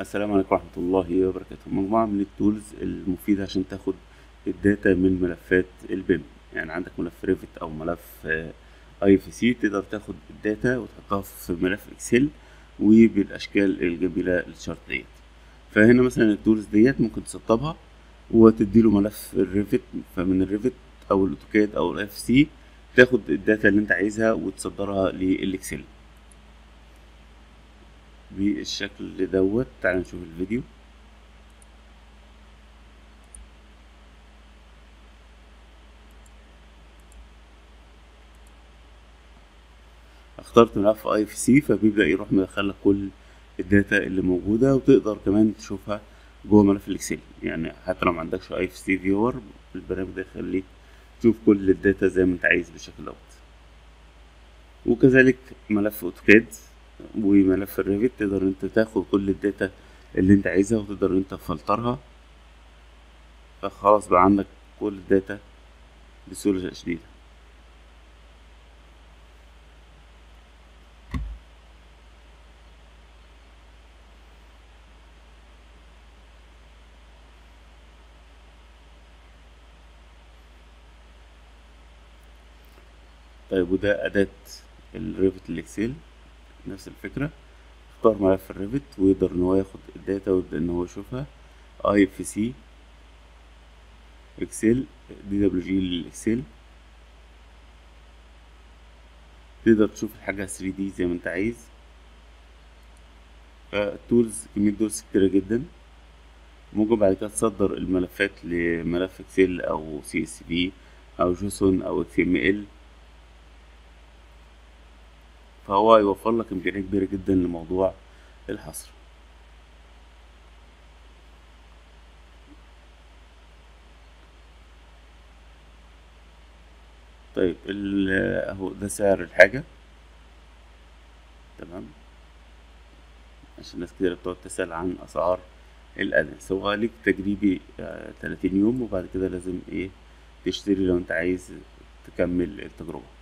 السلام عليكم ورحمة الله وبركاته. مجموعة من ال tools المفيدة عشان تاخد ال data من ملفات ال BIM. يعني عندك ملف Revit أو ملف IFC تقدر تاخد ال data وتحطها في ملف Excel وبالأشكال الجميلة لل chart ديت. فهنا مثلا ال tools ديت ممكن تسطبها وتديله ملف ال Revit. فمن ال Revit أو ال AutoCAD أو ال IFC تاخد ال data اللي أنت عايزها وتصدرها لل Excel. بالشكل دوت. تعال نشوف الفيديو. اخترت ملف IFC فبيبدأ يروح مدخلك كل ال data اللي موجودة وتقدر كمان تشوفها جوه ملف ال Excel. يعني حتى لو ما عندكش IFC viewer البرنامج ده يخليك تشوف كل ال data زي ما انت عايز بالشكل دوت. وكذلك ملف AutoCAD. وملف ال Revit تقدر انت تاخد كل ال data اللي انت عايزها وتقدر انت تفلترها. فخلاص بقى عندك كل ال data بسهولة شديدة طيب وده أداة ال Revit ال Excel. نفس الفكرة. اختار ملف ال Revit ويقدر إن هو ياخد ال data ويبدأ إن هو يشوفها. IFC Excel DWG لل Excel. تقدر تشوف الحاجة 3 دي زي ما أنت عايز. فال tools كمية tools كتيرة جدا. ممكن بعد كده تصدر الملفات لملف Excel أو CSV أو JSON أو XML فهو يوفر لك امكانية كبيرة جدا لموضوع الحصر. طيب أهو ده سعر الحاجة. تمام؟ عشان ناس كتير بتقعد تسأل عن أسعار ال add-ins هو ليك تجريبي تلاتين يوم وبعد كده لازم إيه تشتري لو أنت عايز تكمل التجربة.